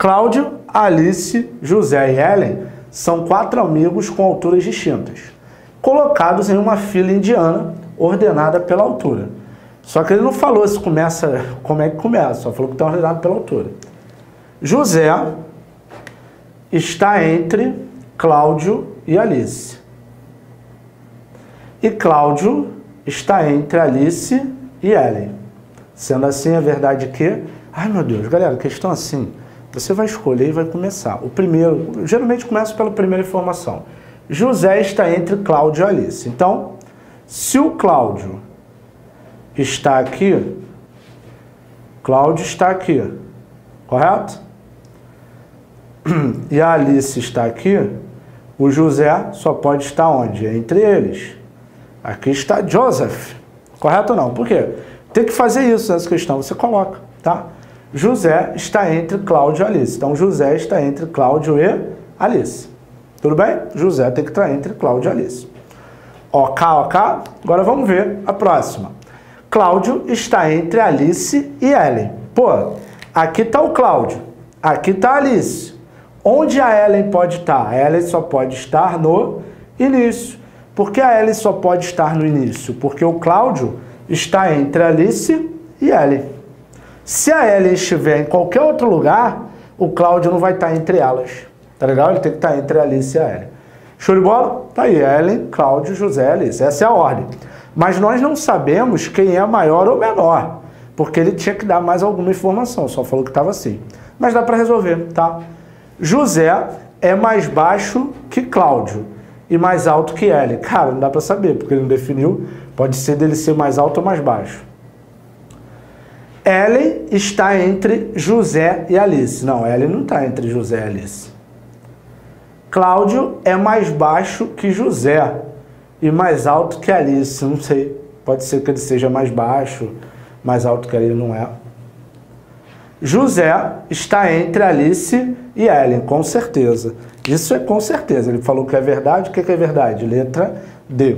Cláudio, Alice, José e Ellen são quatro amigos com alturas distintas, colocados em uma fila indiana ordenada pela altura. Só que ele não falou se começa, como é que começa, só falou que está ordenado pela altura. José está entre Cláudio e Alice. E Cláudio está entre Alice e Ellen. Sendo assim, é verdade que... Ai, meu Deus, galera, questão assim. Você vai escolher e vai começar. O primeiro, geralmente começa pela primeira informação. José está entre Cláudio e Alice. Então, se o Cláudio está aqui, Cláudio está aqui, correto? E a Alice está aqui, o José só pode estar onde? Entre eles. Aqui está Joseph. Correto ou não? Por quê? Tem que fazer isso nessa questão, você coloca, tá? José está entre Cláudio e Alice. Então, José está entre Cláudio e Alice. Tudo bem? José tem que estar entre Cláudio e Alice. Ok, ok? Agora vamos ver a próxima. Cláudio está entre Alice e Ellen. Pô, aqui está o Cláudio, aqui está a Alice. Onde a Ellen pode estar? A Ellen só pode estar no início. Por que a Ellen só pode estar no início? Porque o Cláudio está entre Alice e Ellen. Se a Ellen estiver em qualquer outro lugar, o Cláudio não vai estar entre elas. Tá legal? Ele tem que estar entre Alice e a Ellen. Show de bola? Tá aí, Ellen, Cláudio, José, Alice. Essa é a ordem. Mas nós não sabemos quem é maior ou menor, porque ele tinha que dar mais alguma informação, só falou que estava assim. Mas dá para resolver, tá? José é mais baixo que Cláudio e mais alto que Ellen. Cara, não dá para saber, porque ele não definiu. Pode ser dele ser mais alto ou mais baixo. Ellen está entre José e Alice. Não, Ellen não está entre José e Alice. Cláudio é mais baixo que José e mais alto que Alice. Não sei, pode ser que ele seja mais baixo, mais alto que ele não é. José está entre Alice e Ellen, com certeza. Isso é com certeza. Ele falou que é verdade. O que é verdade? Letra D.